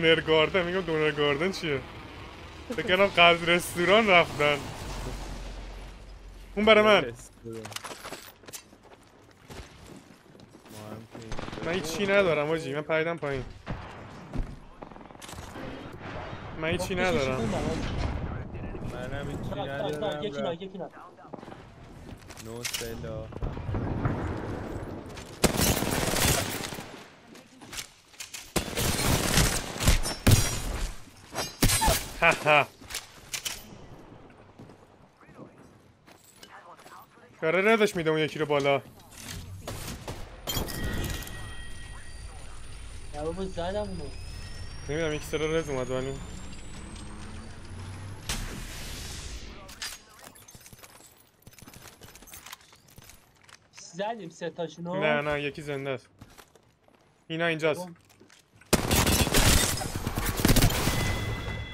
دونر گاردن میگم دونر گاردن چیه؟ فکر کردم قبض رستوران رفتن. اون برای من. من هیچی ندارم آجی. من پریدم پایین. من هیچی ندارم. منم هیچی یکی نه ندارم نو سلا. هاها کاره ردش میده اون یکی رو بالا. بابا زدم نمی‌دونم سر رز اومد ولی. زدیم سه تاشونو. نه نه یکی زنده است. اینا اینجاست.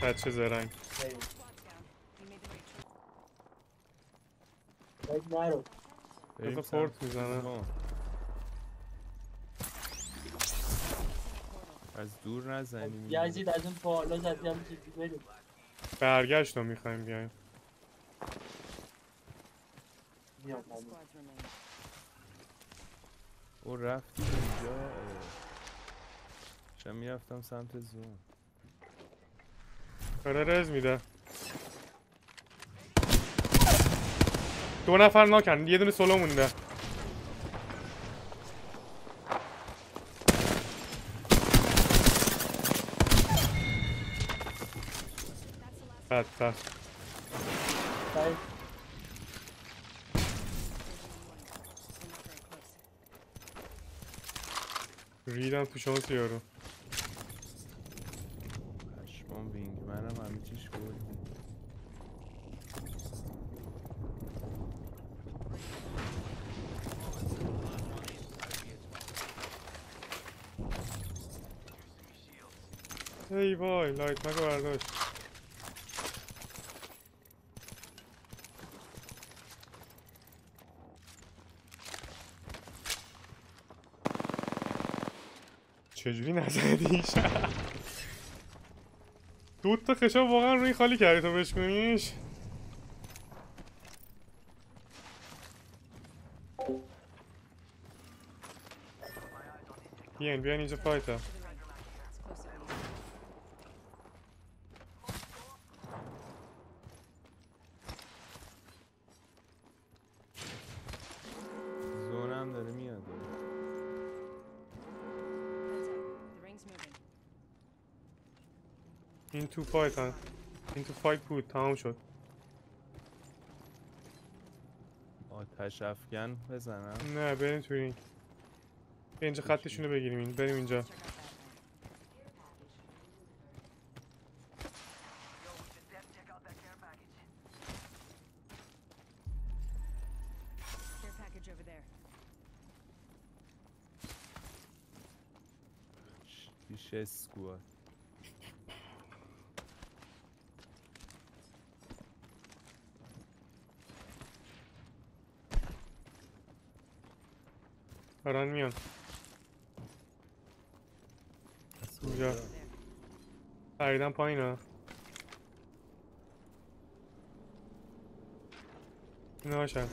بچه زرنگ نرو فورت می‌زنه. از دور نزنیم. یزید از اون بالا زدی هم چیزی بریم برگشت رو می‌خوایم بیایم. Squads remain. او رفت اینجا. شم می‌رفتم سمت زون Rez miydi? Due nafar noken, diğerini Solomon'da. Hatta. Hayır. Reed'den push on diyorum. ای وای لایت مگو برداشت چجوری نزدیش دو تا خشاب واقعا روی خالی کردی تو بشکنیش بیاین بیاین اینجا فایتا این تو فایت هم این تو فایت بود تمام شد. آتش افکن بزنم. نه بریم تو بیا اینجا خطشونو بگیریم این بریم اینجا. Check دارن میان اینجا پریدن پایین ها اینا باشن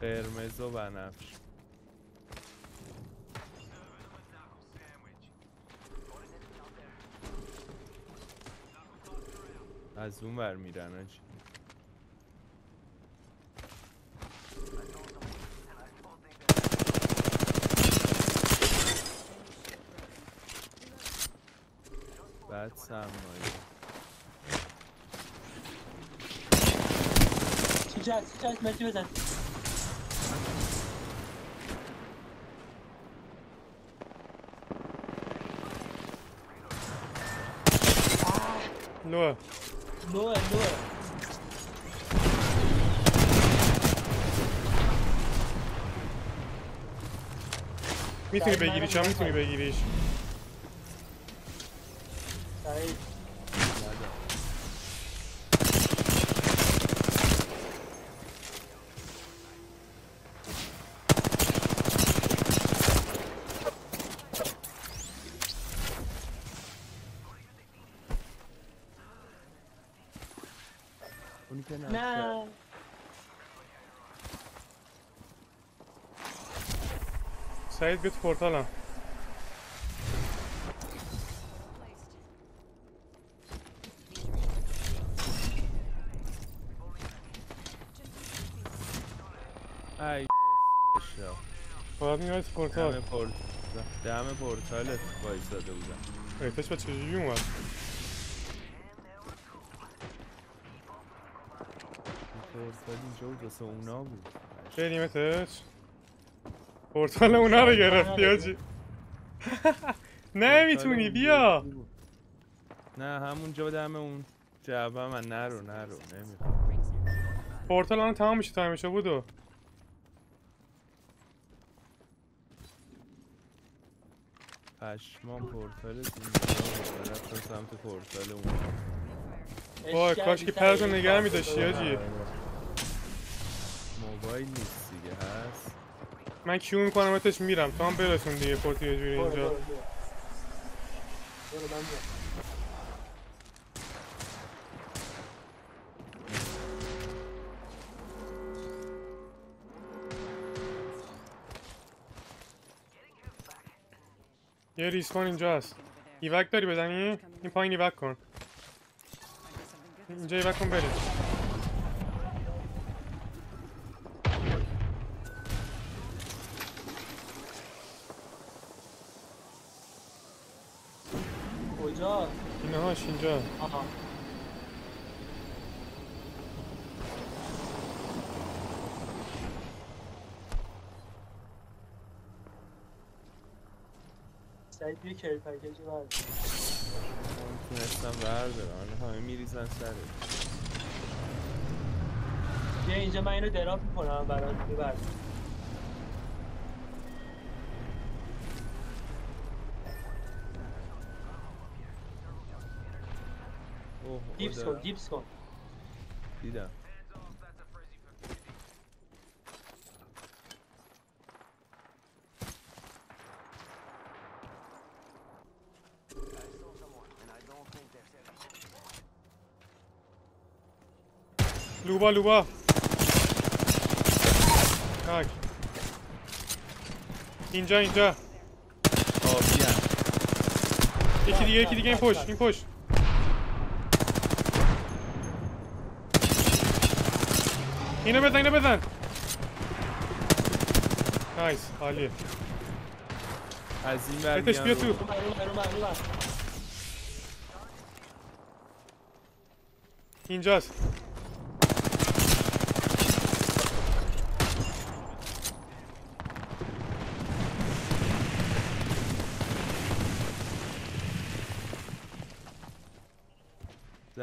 قرمز و بنفش از اون ور میرن آجی بعد سرمایه چی جاست چی جاست مجی بزن نوه لوه لوه میتونی سعید، بگیریش منو هم میتونی نزن. بگیریش Ay. No. Sait götü portala. باید میاد دم پورتال. پورت دم پورتالت وایساده بودم. ریتش با چجوری اومد؟ پورتال اینجا بود واسه اونا بود. بریم پورتال اونا رو گرفتی آجی نمی‌تونی بیا. نه همونجا دم اون جعبه من. نرو نرو نمی‌خوام. پورتال الان تمام میشه تا همیشه بودو. پشمان پورتال بود. رفتم سمت پورتال اون. وای کاش که پرتو نگه میداشتی آجی. موبایل نیست دیگه هست. من کیو می‌کنم؟ اتش میرم. تو هم برسون دیگه پورتی یه جوری برو اینجا. برو برو. برو. من یه ریسپان اینجا هست. ایوک داری بزنی؟ این پایین ایوک کن. اینجا ایوک کن بریم کجا اینهاش اینجا آها بیا کل پکیج من تونستم بردارم همه میریزن سرت. بیا اینجا من اینو دراپ می‌کنم برات ببر دیپس. کن دیپس کن. دیدم. لوبا لوبا تاک اینجا اینجا آبی هم یکی دیگه یکی دیگه این پشت این پشت اینو بزن اینو بزن نایس عالیه از این ور بتش میان بیا رو. تو. رو بر رو بر رو بر رو بر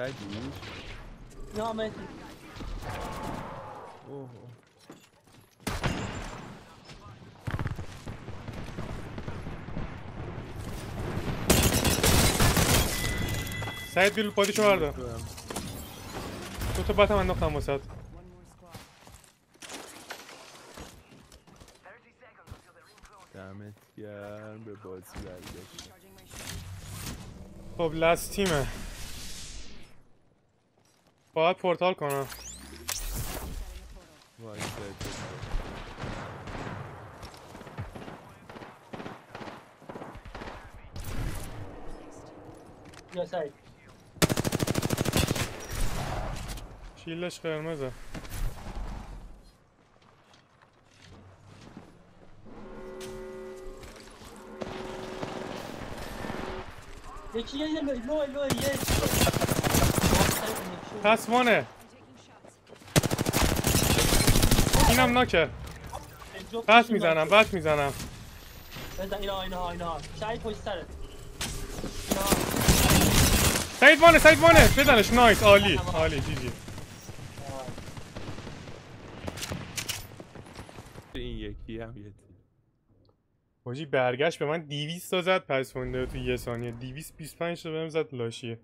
زدیش نه مهدی اوه اوه. سعید بیل پادیشو بردار می‌تونم. دو تا باتم انداختم squad. دمت گرم به بازی برگشت. خب لست تیمه باید پورتال کنم. شیلش قرمزه. یکی یه یه لو لو لو یه. پس وانه I'm taking shots. اینم ناکه بس می‌زنم بس می‌زنم بزن اینا اینا اینا سعید پشت سرت سعید وانه سعید وانه بزنش نایس عالی عالی جی جی این یکی هم یه تیر. حاجی برگشت به من 200 تا زد پس فونده تو یه ثانیه. 225 تا بهم زد لاشیه.